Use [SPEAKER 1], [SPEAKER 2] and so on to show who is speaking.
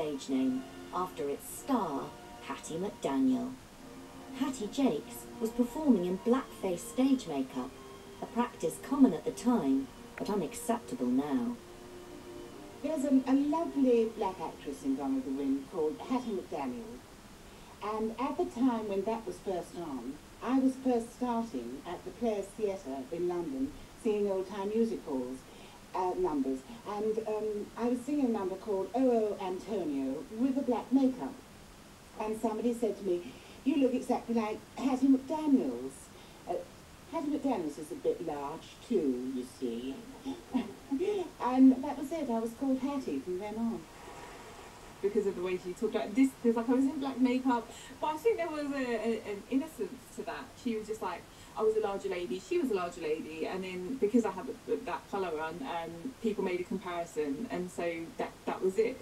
[SPEAKER 1] stage name after its star, Hattie McDaniel. Hattie Jacques was performing in blackface stage makeup, a practice common at the time, but unacceptable now.
[SPEAKER 2] There's a, a lovely black actress in Gone with the Wind called Hattie McDaniel. And at the time when that was first on, I was first starting at the Players Theatre in London, singing old-time music halls uh, numbers. And um, I was singing a number called Oh Oh Antonio with a black makeup. And somebody said to me, you look exactly like Hattie McDaniels. Uh, Hattie McDaniels is a bit large too, you see. and that was it. I was called Hattie from then on.
[SPEAKER 3] Because of the way she talked, like this, there's like I was in black makeup, but I think there was a, a, an innocence to that. She was just like, I was a larger lady, she was a larger lady, and then because I had that colour run, um, people made a comparison, and so that that was it.